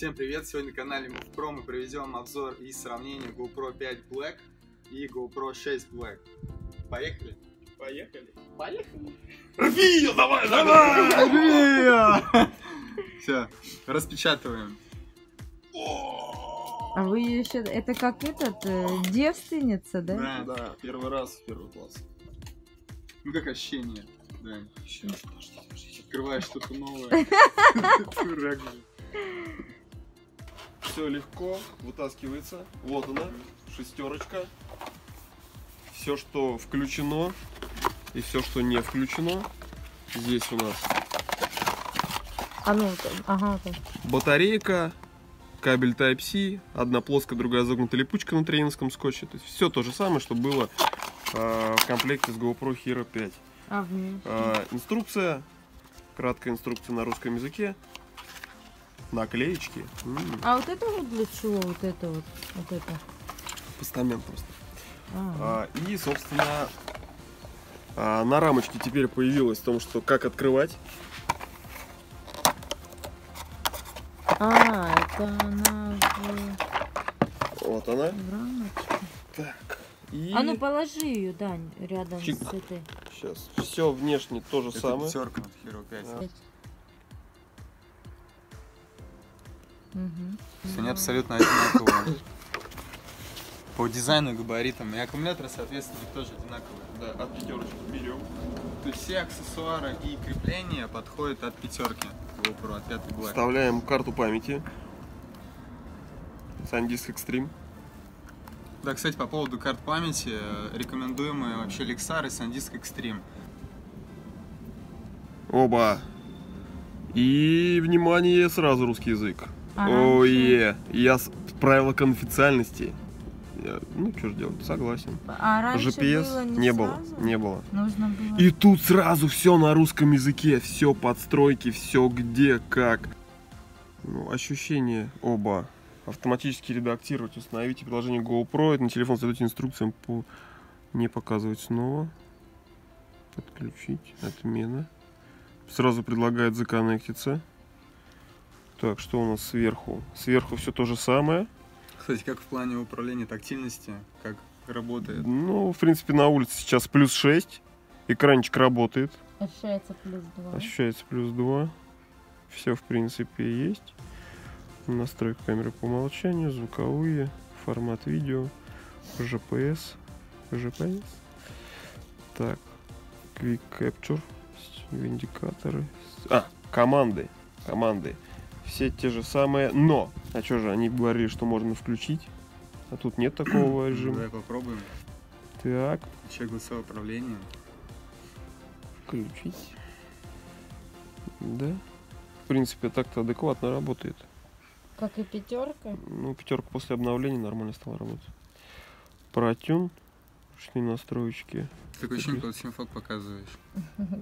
Всем привет! Сегодня на канале Move Pro мы проведем обзор и сравнение GoPro 5 Black и GoPro 6 Black. Поехали? Поехали. Поехали! Рафия, давай, Все, распечатываем. А вы еще... Это как этот, э, девственница, да? Да. Да, первый раз, первый класс. Ну как ощущение? Да. Открываешь что-то новое. Дурак же. Все легко, вытаскивается. Вот она, шестерочка. Все, что включено и все, что не включено, здесь у нас А ну, ага, батарейка, кабель Type-C, одна плоская, другая загнутая липучка на тренинском скотче. То есть все то же самое, что было э, в комплекте с GoPro Hero 5. А? Э, инструкция, краткая инструкция на русском языке, наклеечки. М, А вот это вот для чего? Вот это вот, вот это. Постамент просто. А, А, и, собственно, а, на рамочке теперь появилось в том, что как открывать. А, это она в, Вот она. в рамочке. Так. И А ну положи ее, Дань, рядом Чик. с этой. сейчас. Все внешне то же Это самое. пятерка от Hero 5. А. Мгм. Все они абсолютно одинаковые. По дизайну, габаритам и аккумуляторы, соответственно, тоже одинаковые. Да, от пятерочки берем. То есть все аксессуары и крепления подходят от пятерки GoPro, от пятой Black. Вставляем карту памяти. SanDisk Extreme. Да, кстати, по поводу карт памяти, э, рекомендуемые вообще Lexar и SanDisk Extreme. Оба. И, внимание, сразу русский язык. Ое. Я правила конфиденциальности. Ну, что ж делать, согласен. А раньше GPS было не, не было, не было. Нужно было... И тут сразу все на русском языке, все подстройки, все где, как. Ну, ощущения оба. Автоматически редактировать, установите приложение GoPro, это на телефон следуйте инструкциям по не показывать снова. Подключить, отмена. Сразу предлагает законнектиться. Так, что у нас сверху? Сверху все то же самое. Кстати, как в плане управления тактильности, как работает? Ну, в принципе, на улице сейчас плюс 6. Экранчик работает. Ощущается плюс два. Ощущается плюс 2. Все, в принципе, есть. Настройка камеры по умолчанию, звуковые, формат видео, GPS, GPS. Так, Quick Capture, индикаторы. А, команды, команды. Все те же самые, но, а что же, они говорили, что можно включить, а тут нет такого режима. Давай попробуем. Так, Еще голосовое управление. включить. Да. В принципе, так-то адекватно работает. Как и пятерка. Ну, пятерка после обновления нормально стала работать. Протюн, ручные настроечки, Такое ощущение, как симфок показываешь.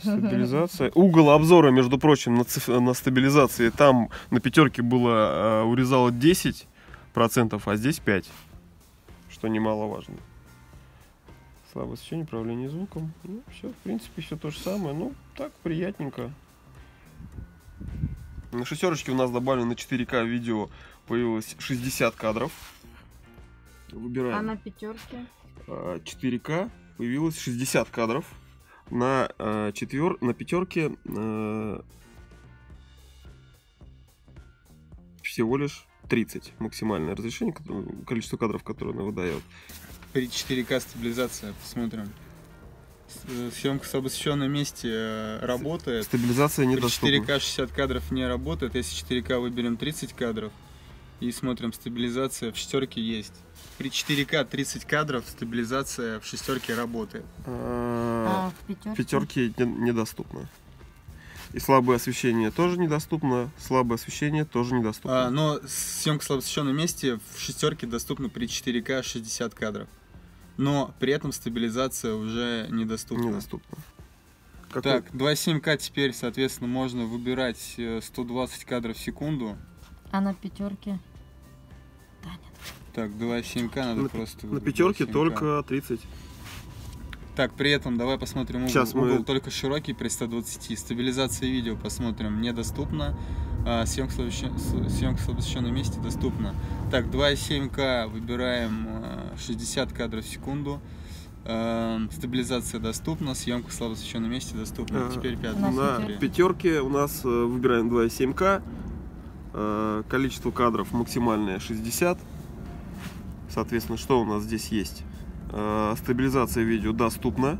стабилизация. Угол обзора, между прочим, на, циф- на стабилизации. Там на пятерке было э, урезало 10%, а здесь 5%. Что немаловажно. Слабое освещение, управление звуком. Ну, все, в принципе, все то же самое. Ну, так, приятненько. На шестерочке у нас добавлено на 4К видео появилось 60 кадров. Выбираем. А на пятерке? А, 4К появилось 60 кадров. На, э, четвер... на пятерке э, всего лишь 30 максимальное разрешение, количество кадров, которое она выдает. При 4К стабилизация, посмотрим. С- э, Съемка в освещенном месте э, работает. Стабилизация При недоступна. 4К 60 кадров не работает. Если 4К выберем 30 кадров и смотрим, стабилизация в шестерке есть. При 4К 30 кадров стабилизация в шестерке работает. А, А в пятерке? недоступно. И слабое освещение тоже недоступно, слабое освещение тоже недоступно. А, но съемка в слабоосвещенном месте в шестерке доступна при 4К 60 кадров. Но при этом стабилизация уже недоступна. недоступно. Какой- Так, 2.7К теперь, соответственно, можно выбирать э, 120 кадров в секунду. А на пятерке? Так, 2.7К надо на, просто на пятерке 2.7К. только 30. Так, при этом давай посмотрим угол. Сейчас мы- Угол только широкий при 120. Стабилизация видео посмотрим недоступна. А, съемка, съемка в освещенном месте доступна. Так, 2,7К выбираем а, 60 кадров в секунду. А, стабилизация доступна, съемка в слабо освещенном месте доступна. А, Теперь пятый. На пятерке у нас э, выбираем 2,7К. Э, Количество кадров максимальное 60. Соответственно, что у нас здесь есть? Э, Стабилизация видео доступна.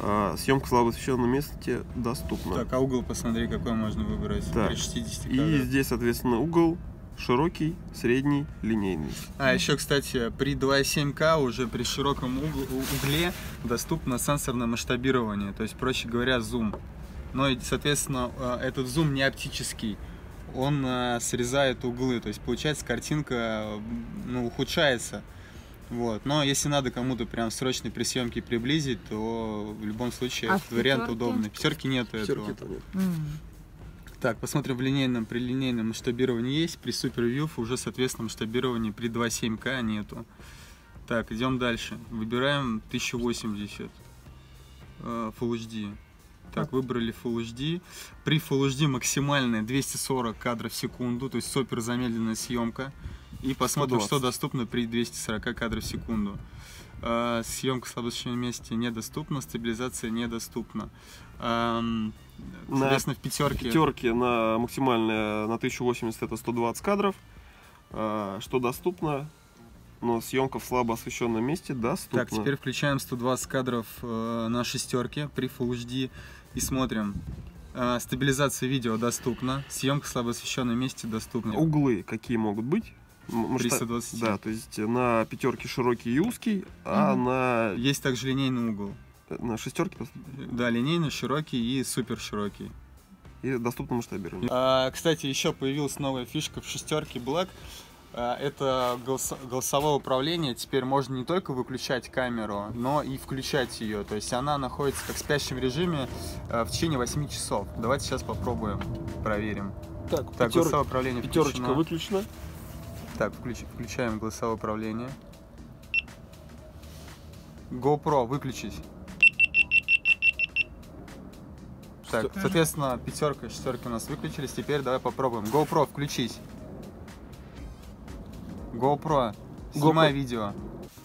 Э, Съемка слабо освещенном месте доступна. Так, а угол посмотри, какой можно выбрать. Так. При 60 И кадрах. здесь, соответственно, угол широкий, средний, линейный. А еще, кстати, при 2,7К уже при широком угле доступно сенсорное масштабирование, то есть, проще говоря, зум. Но, и, соответственно, этот зум не оптический, он э, срезает углы, то есть, получается, картинка ну, ухудшается. Вот. Но если надо кому-то прям срочно при съемке приблизить, то в любом случае А этот вариант удобный. В пятерке нету этого. Пятерки-то нет. Так, посмотрим в линейном, при линейном масштабировании есть, при Super View уже, соответственно, масштабирование при 2.7К нету. Так, идем дальше. Выбираем 1080 э, Full HD. Так, выбрали Full HD. При Full HD максимальная 240 кадров в секунду, то есть супер замедленная съемка. И посмотрим, 120. что доступно при 240 кадров в секунду. Э, Съемка в слабосвещенном месте недоступна, стабилизация недоступна. Эм, На Соответственно, в пятерке. Пятерки на максимальное на 1080 это 120 кадров. А, Что доступно, но съемка в слабо освещенном месте доступна. Так, теперь включаем 120 кадров э, на шестерке при Full HD и смотрим. Э, стабилизация видео доступна, съемка в слабо освещенном месте доступна. Углы какие могут быть? М- При масштаб- 120. Да, то есть на пятерке широкий и узкий, а Мгм. на, Есть также линейный угол. на шестерке Да, линейный, широкий и супер широкий. и доступно масштабирование. А, кстати, еще появилась новая фишка в шестерке Black. А, Это голос- голосовое управление. Теперь можно не только выключать камеру, но и включать ее. То есть она находится как в спящем режиме э, в течение 8 часов. Давайте сейчас попробуем, проверим. Так, Так, пятер- голосовое управление пятерочка включено. выключена. Так, включ- включаем голосовое управление. GoPro выключить. Так, соответственно, пятерка и шестерка у нас выключились. Теперь давай попробуем. GoPro включить. GoPro, снимай GoPro. видео.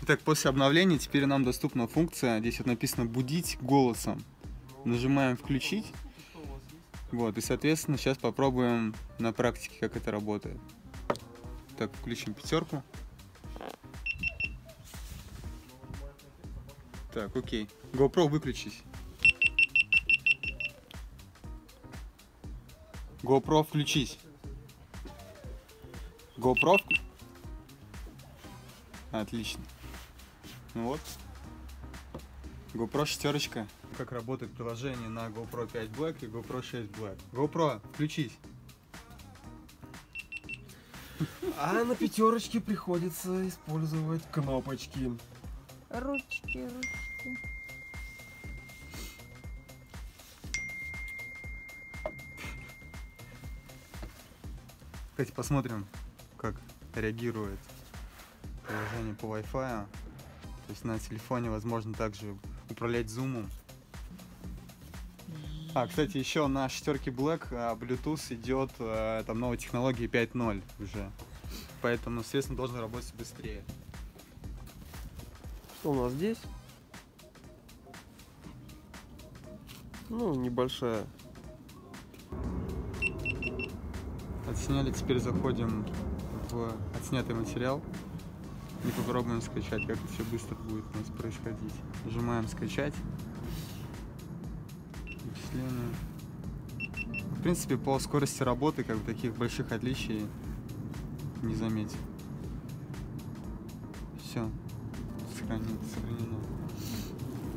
Итак, после обновления теперь нам доступна функция, здесь вот написано «Будить голосом». Нажимаем «Включить». Вот, и, соответственно, сейчас попробуем на практике, как это работает. Так, включим пятерку. Так, окей. GoPro выключись. GoPro включись. GoPro Отлично. Ну вот. GoPro шестерочка. Как работает приложение на GoPro 5 Black и GoPro 6 Black. GoPro, включись. А на пятерочке приходится использовать кнопочки. Ручки, ручки. Кстати, посмотрим, как реагирует приложение по Wi-Fi. То есть на телефоне возможно также управлять зумом. А, кстати, еще на шестерке Black а, Bluetooth идет а, там новая технология 5.0 уже. Поэтому, соответственно, должен работать быстрее. Что у нас здесь? Ну, небольшая. Отсняли, теперь заходим в отснятый материал и попробуем скачать, как все быстро будет у нас происходить. Нажимаем скачать. Вычисление. В принципе, по скорости работы как бы таких больших отличий не заметил. Все. Сохранено. сохранено.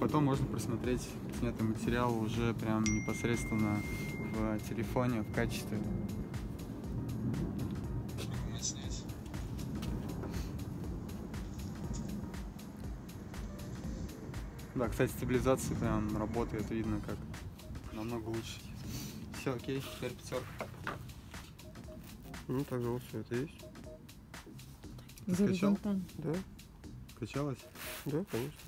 Потом можно просмотреть снятый материал уже прям непосредственно в телефоне в качестве Да, кстати, стабилизация прям работает, видно как намного лучше. Все, окей, теперь пятерка. Ну, тогда вот все это есть. Ты скачал? Да, Качалась? да, конечно.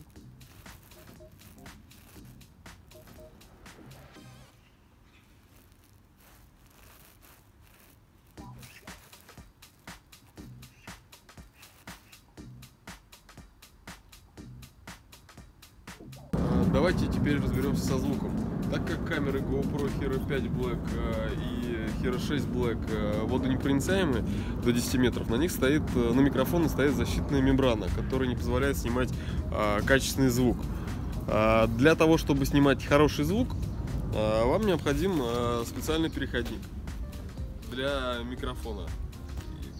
Теперь разберемся со звуком. Так как камеры GoPro Hero 5 Black э, и Hero 6 Black э, водонепроницаемые до 10 метров, на них стоит, э, на микрофоны стоит защитная мембрана, которая не позволяет снимать качественный звук. Для того, чтобы снимать хороший звук, вам необходим специальный переходник для микрофона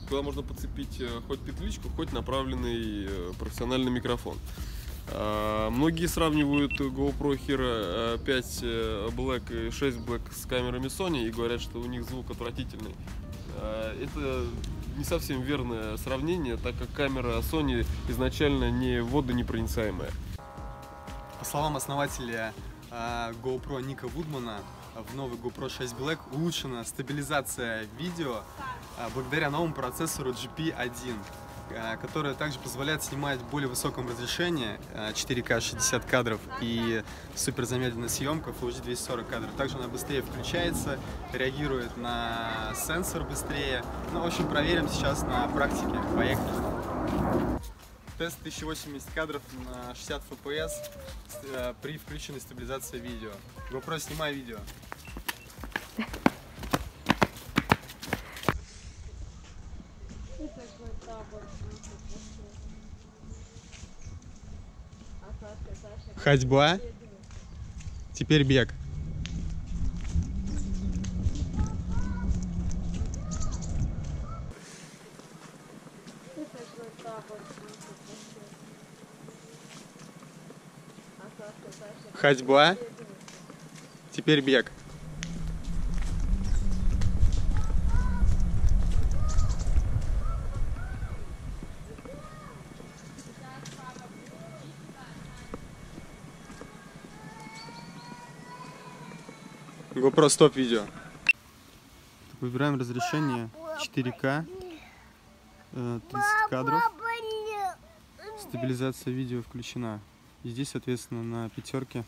куда можно подцепить хоть петличку, хоть направленный профессиональный микрофон. А, многие сравнивают GoPro Hero 5 э, Black и 6 Black с камерами Sony и говорят, что у них звук отвратительный. А, это не совсем верное сравнение, так как камера Sony изначально не водонепроницаемая. По словам основателя GoPro Ника Вудмана, в новый GoPro 6 Black улучшена стабилизация видео а, благодаря новому процессору GP1, а, который также позволяет снимать в более высоком разрешении 4К а, 60 кадров и супер замедленная съемка Full HD 240 кадров. Также она быстрее включается, реагирует на сенсор быстрее. Ну, в общем, проверим сейчас на практике. Поехали! Тест 1080 кадров на 60 FPS э, при включенной стабилизации видео. GoPro, снимай видео. Ходьба. Теперь бег. Ходьба. Теперь бег. GoPro стоп видео. Выбираем разрешение 4К, 30 кадров. Стабилизация видео включена. И здесь, соответственно, на пятерке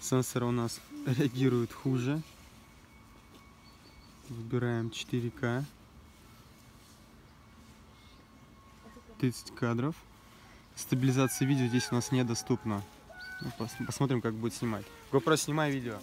сенсоры у нас реагируют хуже. Выбираем 4К. 30 кадров. Стабилизация видео здесь у нас недоступна. Ну, посмотрим, как будет снимать. GoPro, снимай видео.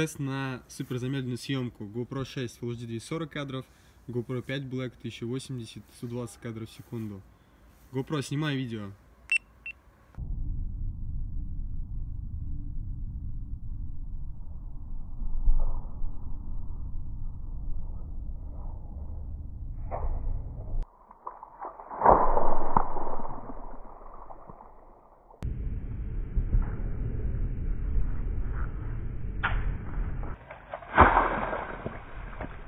Тест на суперзамедленную съемку GoPro 6 Full HD 240 кадров, GoPro 5 Black 1080 120 кадров в секунду. GoPro, снимай видео.